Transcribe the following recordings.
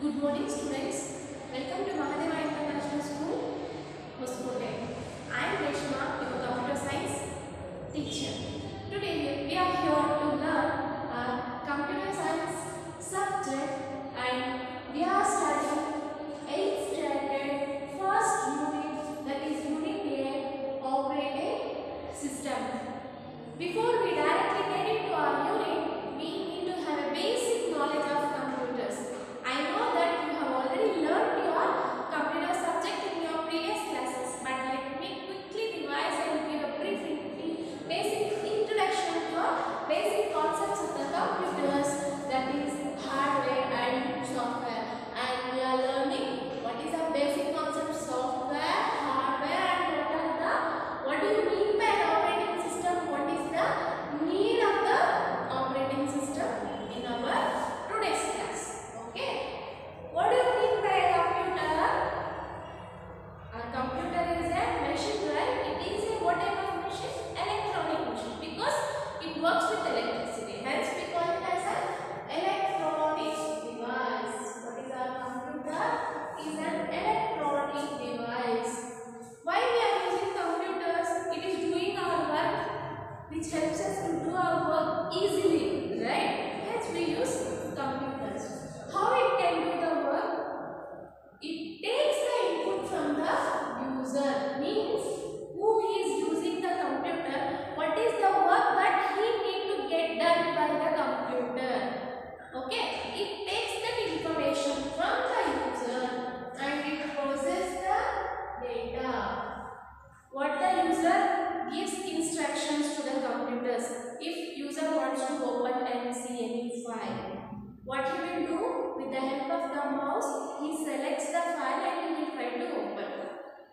Good morning students. Welcome to Mahadeva International School, Hoskote. I am Reshma, your computer science teacher. Today we are here to learn a computer science subject and we are studying 8th standard first unit that is unit A operating system. Before with the help of the mouse he selects the file and he will try to open.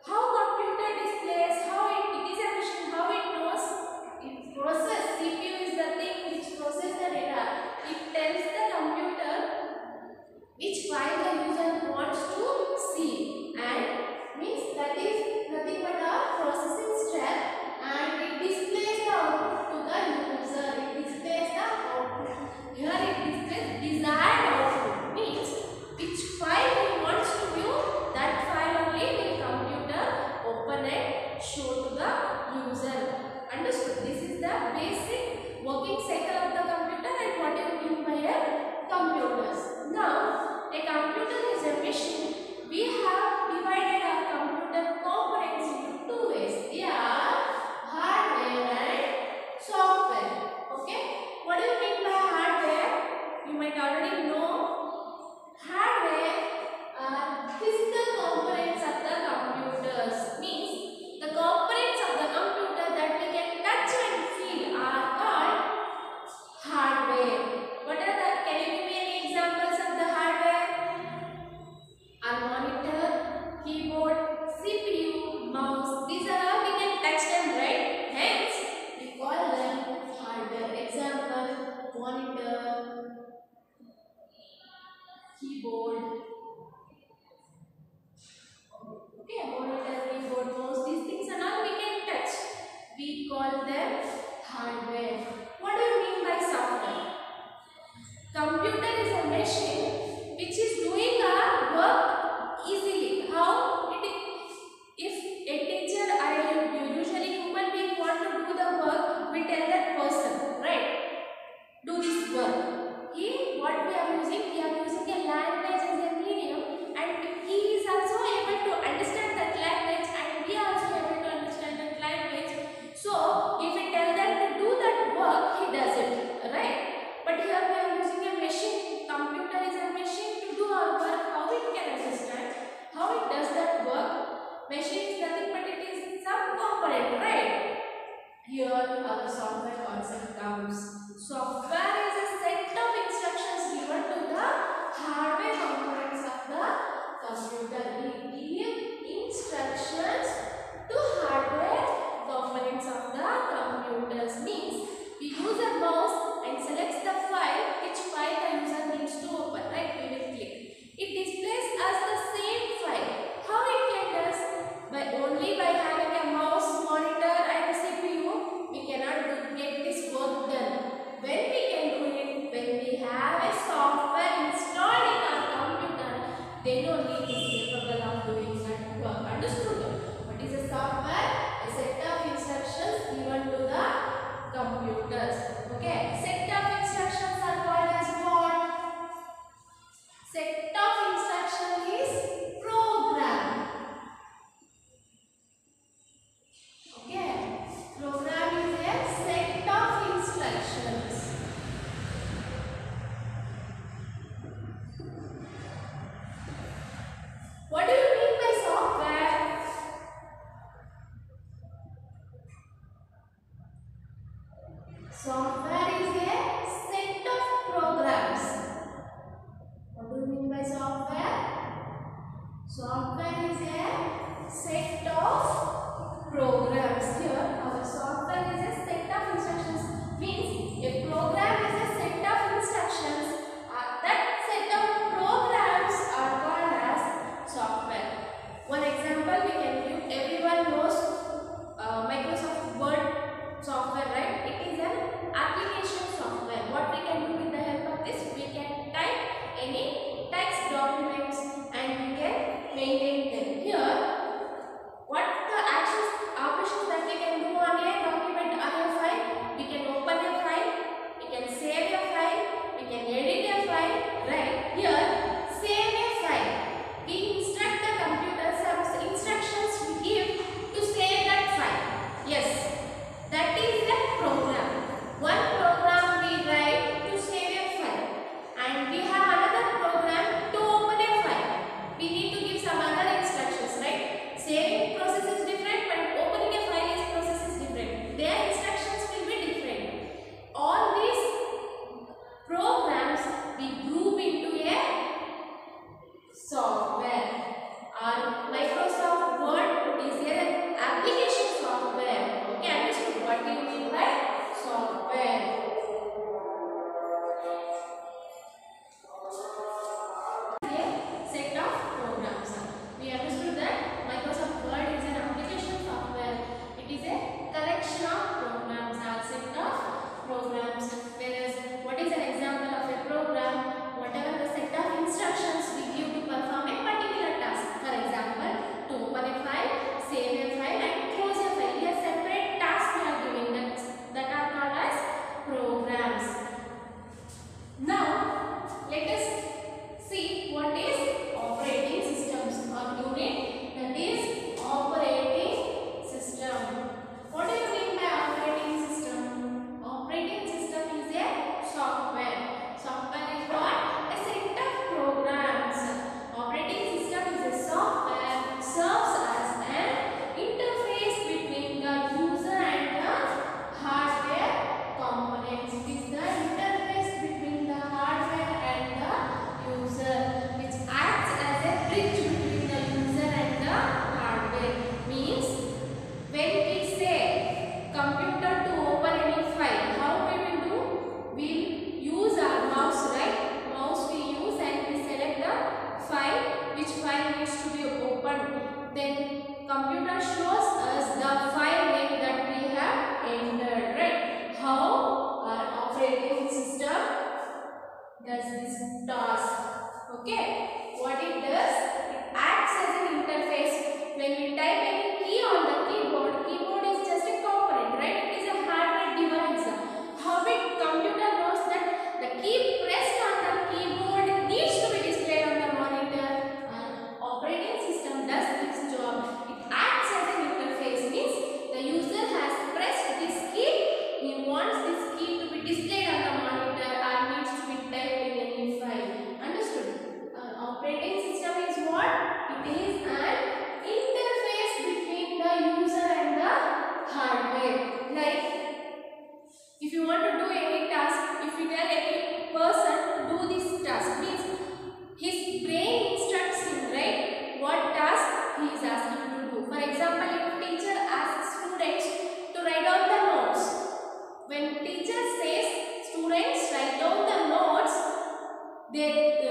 How computer displays how it, it is a machine how it knows it process cpu is the thing which process the data. It tells the computer which file the user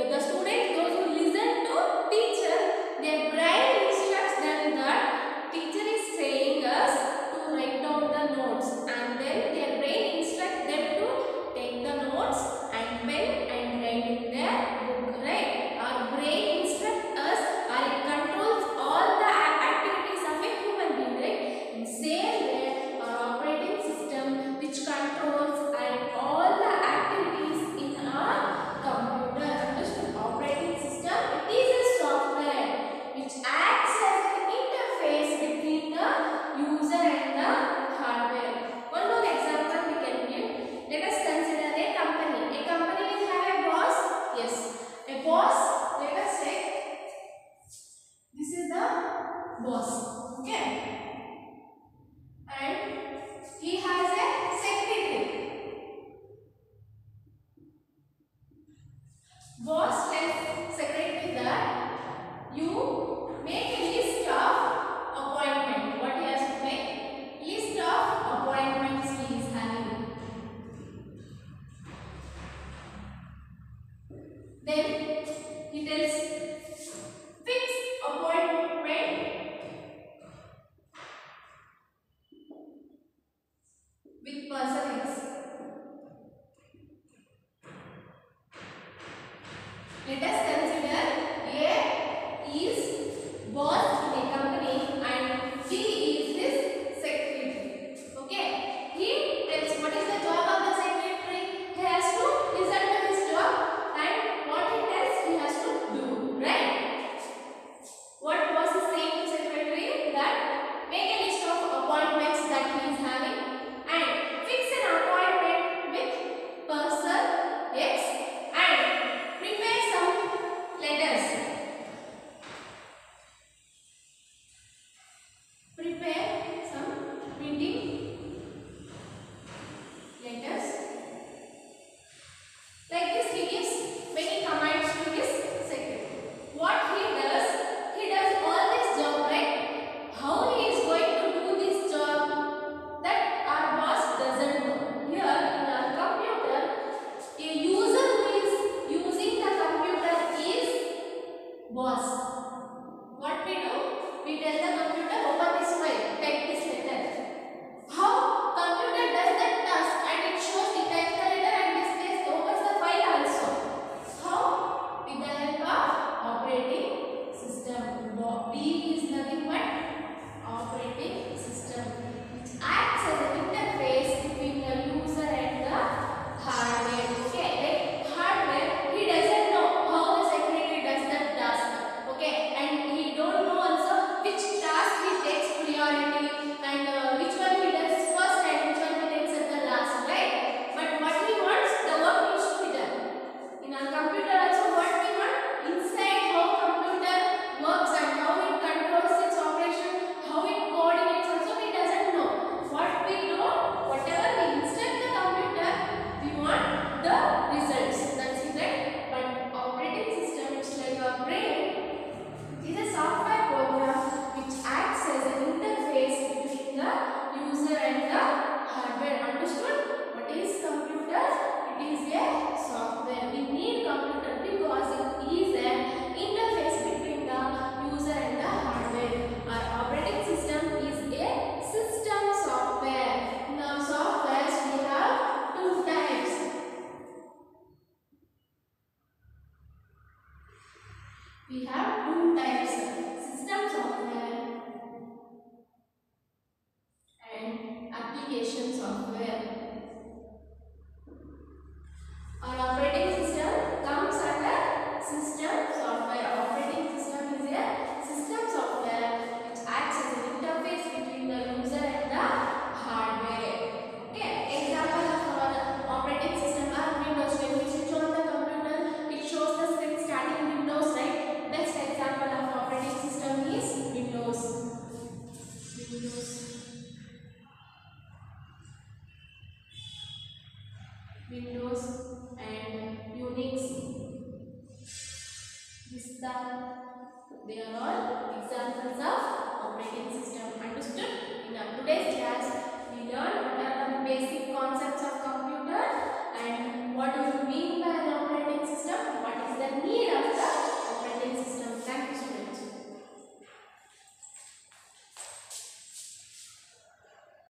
the students, those who listen to teacher, their brain Vós Windows and Unix. Vista. They are all examples of operating system. Understood? In our today's class, we learned what are the basic concepts of computer and what do you mean by